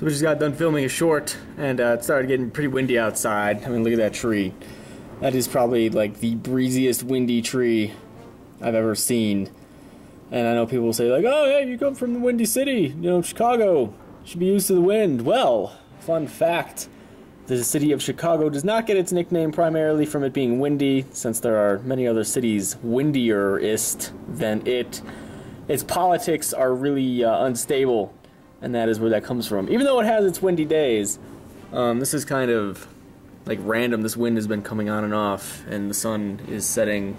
So we just got done filming a short, and uh, it started getting pretty windy outside. I mean, look at that tree. That is probably like the breeziest windy tree I've ever seen. And I know people will say like, "Oh, yeah, you come from the windy city, you know, Chicago. Should be used to the wind." Well, fun fact: the city of Chicago does not get its nickname primarily from it being windy, since there are many other cities windierest than it. Its politics are really uh, unstable and that is where that comes from. Even though it has its windy days, um, this is kind of like random. This wind has been coming on and off, and the sun is setting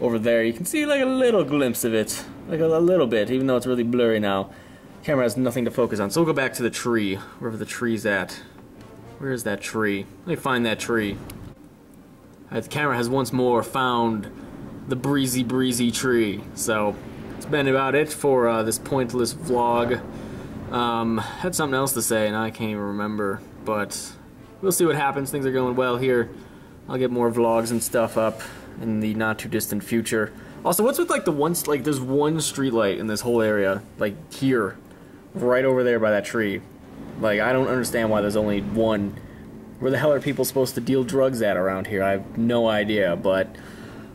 over there. You can see like a little glimpse of it, like a, a little bit, even though it's really blurry now. Camera has nothing to focus on, so we'll go back to the tree, wherever the tree's at. Where is that tree? Let me find that tree. Right, the camera has once more found the breezy, breezy tree. So, it's been about it for uh, this pointless vlog. Um, had something else to say, and I can't even remember, but we'll see what happens. Things are going well here. I'll get more vlogs and stuff up in the not too distant future. Also, what's with like the one like there's one street light in this whole area, like here, right over there by that tree. Like I don't understand why there's only one. Where the hell are people supposed to deal drugs at around here? I have no idea, but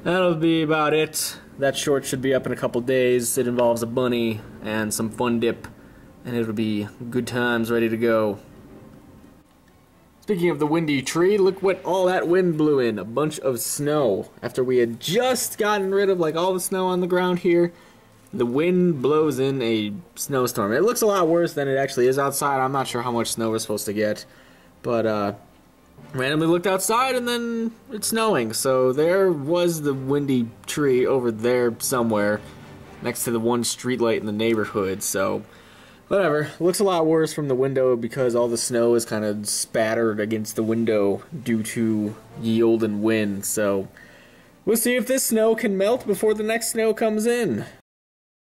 that'll be about it. That short should be up in a couple days. It involves a bunny and some fun dip and it'll be good times ready to go. Speaking of the windy tree, look what all that wind blew in. A bunch of snow. After we had just gotten rid of like all the snow on the ground here, the wind blows in a snowstorm. It looks a lot worse than it actually is outside. I'm not sure how much snow we're supposed to get. But uh, randomly looked outside and then it's snowing. So there was the windy tree over there somewhere next to the one streetlight in the neighborhood. So Whatever. Looks a lot worse from the window because all the snow is kind of spattered against the window due to yield and wind. So we'll see if this snow can melt before the next snow comes in.